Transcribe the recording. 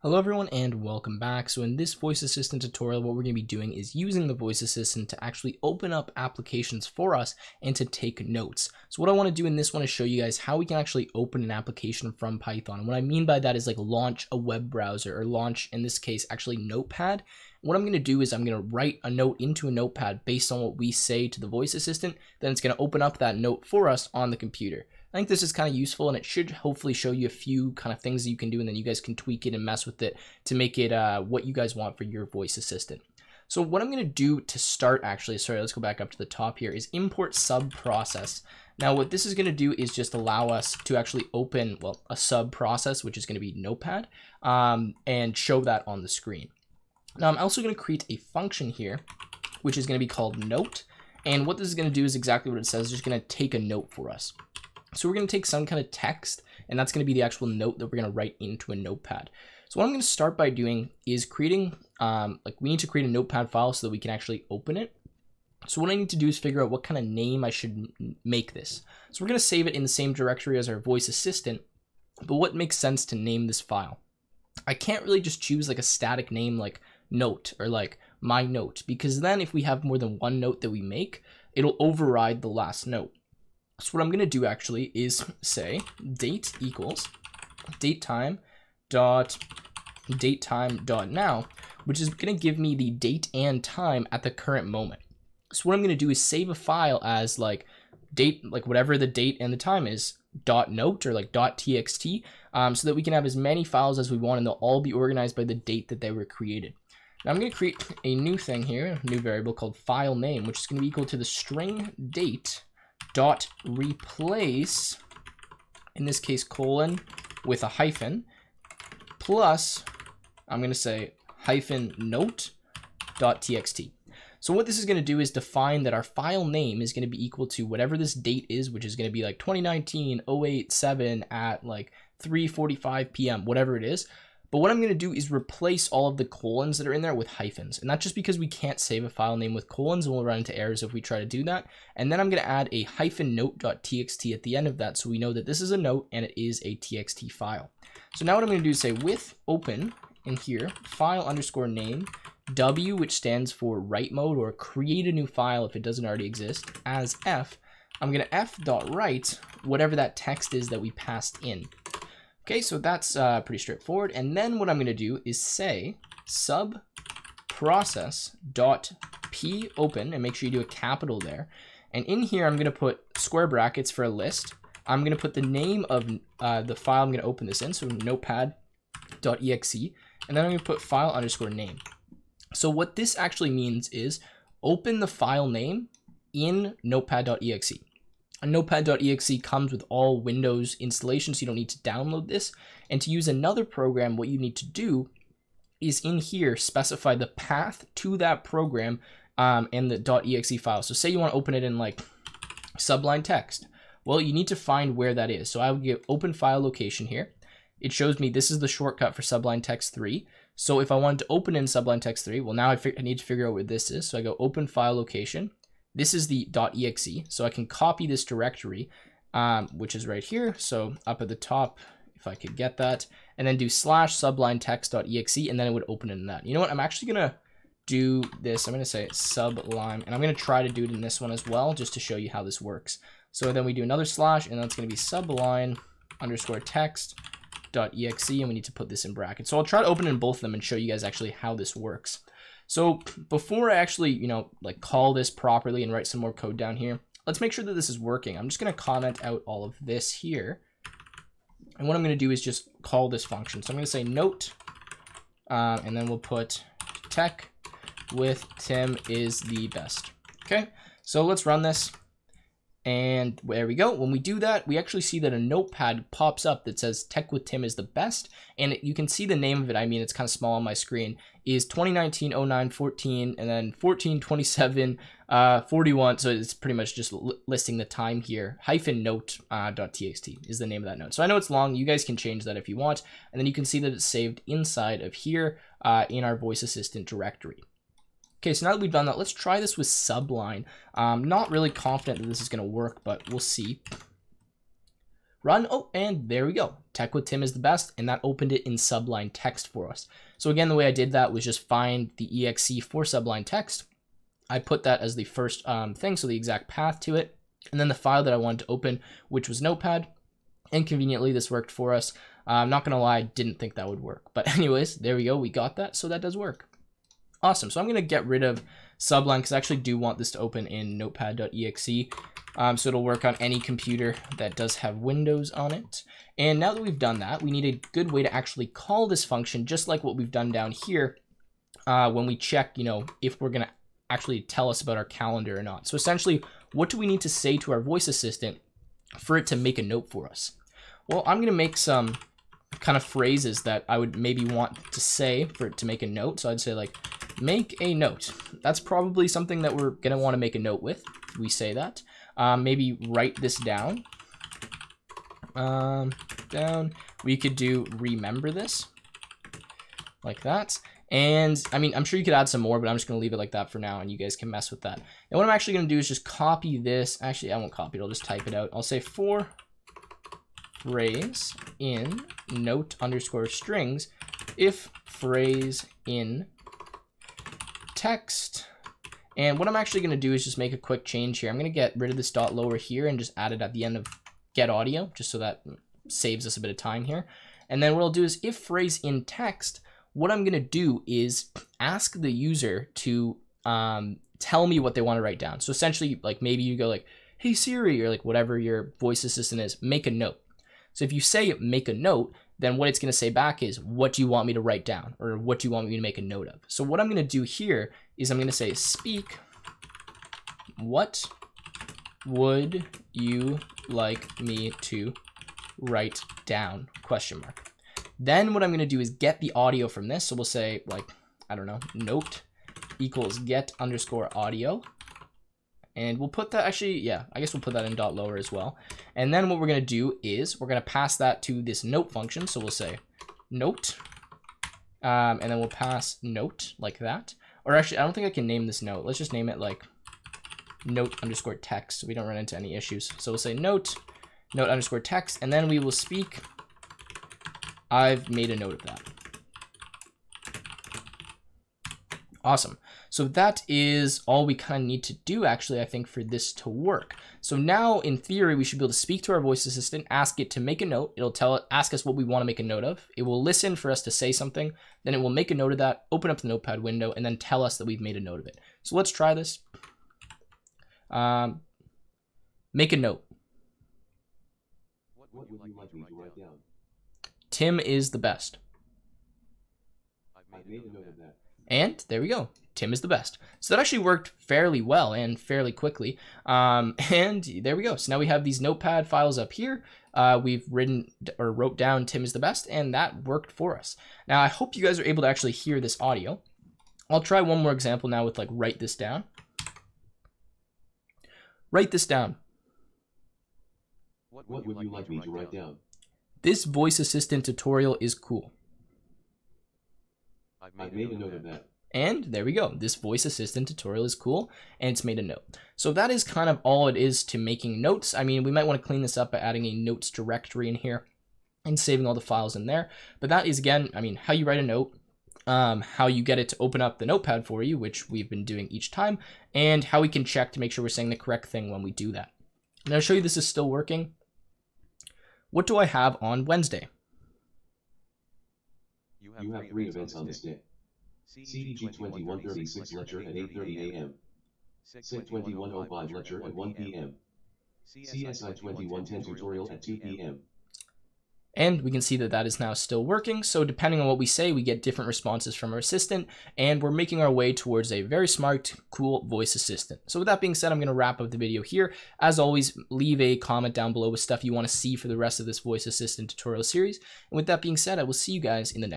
Hello everyone and welcome back. So in this voice assistant tutorial, what we're going to be doing is using the voice assistant to actually open up applications for us and to take notes. So what I want to do in this one is show you guys how we can actually open an application from Python. And what I mean by that is like launch a web browser or launch, in this case, actually Notepad. What I'm going to do is I'm going to write a note into a notepad based on what we say to the voice assistant. Then it's going to open up that note for us on the computer. I think this is kind of useful and it should hopefully show you a few kind of things that you can do and then you guys can tweak it and mess with it to make it uh, what you guys want for your voice assistant. So what I'm going to do to start actually, sorry, let's go back up to the top here, is import sub process. Now what this is going to do is just allow us to actually open, well, a sub process, which is going to be Notepad, um, and show that on the screen. Now I'm also going to create a function here, which is going to be called note. And what this is going to do is exactly what it says. It's just going to take a note for us. So we're going to take some kind of text, and that's going to be the actual note that we're going to write into a notepad. So what I'm going to start by doing is creating, um, like we need to create a notepad file so that we can actually open it. So what I need to do is figure out what kind of name I should make this. So we're going to save it in the same directory as our voice assistant, but what makes sense to name this file? I can't really just choose like a static name like note or like my note, because then if we have more than one note that we make, it'll override the last note. So what I'm going to do actually is say date equals date time dot date time dot now, which is going to give me the date and time at the current moment. So what I'm going to do is save a file as like date, like whatever the date and the time is dot note or like dot txt, um, so that we can have as many files as we want and they'll all be organized by the date that they were created. Now I'm going to create a new thing here, a new variable called file name, which is going to be equal to the string date dot replace, in this case, colon with a hyphen, plus, I'm going to say hyphen note dot txt. So what this is going to do is define that our file name is going to be equal to whatever this date is, which is going to be like 2019 087 at like 3:45 p.m., whatever it is. But what I'm going to do is replace all of the colons that are in there with hyphens. And that's just because we can't save a file name with colons and we'll run into errors if we try to do that. And then I'm going to add a hyphen note.txt at the end of that so we know that this is a note and it is a txt file. So now what I'm going to do is say with open in here, file underscore name, w, which stands for write mode or create a new file if it doesn't already exist, as f, I'm going to f.write whatever that text is that we passed in. Okay, so that's uh, pretty straightforward. And then what I'm going to do is say sub process dot p open and make sure you do a capital there. And in here, I'm going to put square brackets for a list. I'm going to put the name of uh, the file I'm going to open this in, so notepad.exe, and then I'm going to put file underscore name. So what this actually means is open the file name in notepad.exe. Notepad.exe comes with all Windows installations, so you don't need to download this. And to use another program, what you need to do is in here specify the path to that program um, and the .exe file. So say you want to open it in like Sublime Text. Well, you need to find where that is. So I will get open file location here. It shows me this is the shortcut for Sublime Text 3. So if I wanted to open in Sublime Text 3, well now I, I need to figure out where this is. So I go open file location. This is the .exe, so I can copy this directory, um, which is right here. So up at the top, if I could get that, and then do slash sublime text.exe, and then it would open in that. You know what? I'm actually gonna do this. I'm gonna say sublime, and I'm gonna try to do it in this one as well, just to show you how this works. So then we do another slash, and that's gonna be sublime underscore text.exe, and we need to put this in brackets. So I'll try to open in both of them and show you guys actually how this works. So before I actually, you know, like call this properly and write some more code down here, let's make sure that this is working. I'm just going to comment out all of this here. And what I'm going to do is just call this function. So I'm going to say note, uh, and then we'll put tech with Tim is the best. Okay, so let's run this. And there we go. When we do that, we actually see that a notepad pops up that says Tech with Tim is the best. And you can see the name of it. I mean, it's kind of small on my screen. Is 2019 09 14 and then 14 27 uh, 41. So it's pretty much just listing the time here. Hyphen note uh, .txt is the name of that note. So I know it's long. You guys can change that if you want. And then you can see that it's saved inside of here uh, in our voice assistant directory. Okay, so now that we've done that, let's try this with Sublime. Um, not really confident that this is going to work, but we'll see. run. Oh, and there we go. Tech with Tim is the best, and that opened it in Sublime text for us. So again, the way I did that was just find the exe for Sublime text. I put that as the first um, thing, so the exact path to it, and then the file that I wanted to open, which was Notepad. And conveniently, this worked for us. Uh, I'm not gonna lie, I didn't think that would work. But anyways, there we go, we got that, so that does work. Awesome, so I'm gonna get rid of Sublime because I actually do want this to open in notepad.exe. Um, so it'll work on any computer that does have Windows on it. And now that we've done that, we need a good way to actually call this function, just like what we've done down here uh, when we check, you know, if we're gonna actually tell us about our calendar or not. So essentially, what do we need to say to our voice assistant for it to make a note for us? Well, I'm gonna make some kind of phrases that I would maybe want to say for to make a note. So I'd say like, make a note. That's probably something that we're gonna wanna make a note with. We say that. Um, maybe write this down. Um, down. We could do remember this like that. And I mean, I'm sure you could add some more, but I'm just going to leave it like that for now, and you guys can mess with that. And what I'm actually to do is just copy this. Actually, I won't copy it. I'll just type it out. I'll say for phrase in note underscore strings if phrase in text. And what I'm actually going to do is just make a quick change here. I'm going to get rid of this dot lower here and just add it at the end of get audio, just so that saves us a bit of time here. And then what I'll do is if phrase in text, what I'm going to do is ask the user to um, tell me what they want to write down. So essentially, like maybe you go like, hey Siri, or like whatever your voice assistant is, make a note. So if you say make a note, then what it's going to say back is, what do you want me to write down? Or what do you want me to make a note of? So what I'm going to do here is I'm going to say, speak, what would you like me to write down? Question mark. Then what I'm going to do is get the audio from this. So we'll say like, I don't know, note equals get underscore audio. And we'll put that actually, yeah, I guess we'll put that in dot lower as well. And then what we're to do is we're to pass that to this note function. So we'll say note, um, and then we'll pass note like that. Or actually, I don't think I can name this note. Let's just name it like note underscore text so we don't run into any issues. So we'll say note, note underscore text, and then we will speak. I've made a note of that. Awesome. So that is all we kind of need to do actually, I think, for this to work. So now in theory, we should be able to speak to our voice assistant, ask it to make a note. It'll tell it, ask us what we want to make a note of. It will listen for us to say something. Then it will make a note of that, open up the notepad window, and then tell us that we've made a note of it. So let's try this. Um, make a note. What would you like me to write down? Tim is the best. I've made a note of that. And there we go. Tim is the best. So that actually worked fairly well and fairly quickly. Um, and there we go. So now we have these notepad files up here. Uh, we've written or wrote down Tim is the best, and that worked for us. Now I hope you guys are able to actually hear this audio. I'll try one more example now with like write this down. Write this down. What would, you, like, me to write down? This voice assistant tutorial is cool. I've made, I've made a note of that. And there we go. This voice assistant tutorial is cool and it's made a note. So that is kind of all it is to making notes. I mean, we might want to clean this up by adding a notes directory in here and saving all the files in there. But that is, again, I mean, how you write a note, um, how you get it to open up the notepad for you, which we've been doing each time, and how we can check to make sure we're saying the correct thing when we do that. And I'll show you this is still working. What do I have on Wednesday? You have, you have three events on this day. CEG 2136 lecture at 8.30 a.m. SEG 2105 lecture at 1 p.m. CSI 2110 tutorial at 2 p.m. And we can see that that is now still working. So depending on what we say, we get different responses from our assistant and we're making our way towards a very smart, cool voice assistant. So with that being said, I'm gonna wrap up the video here. As always, leave a comment down below with stuff you wanna see for the rest of this voice assistant tutorial series. And with that being said, I will see you guys in the next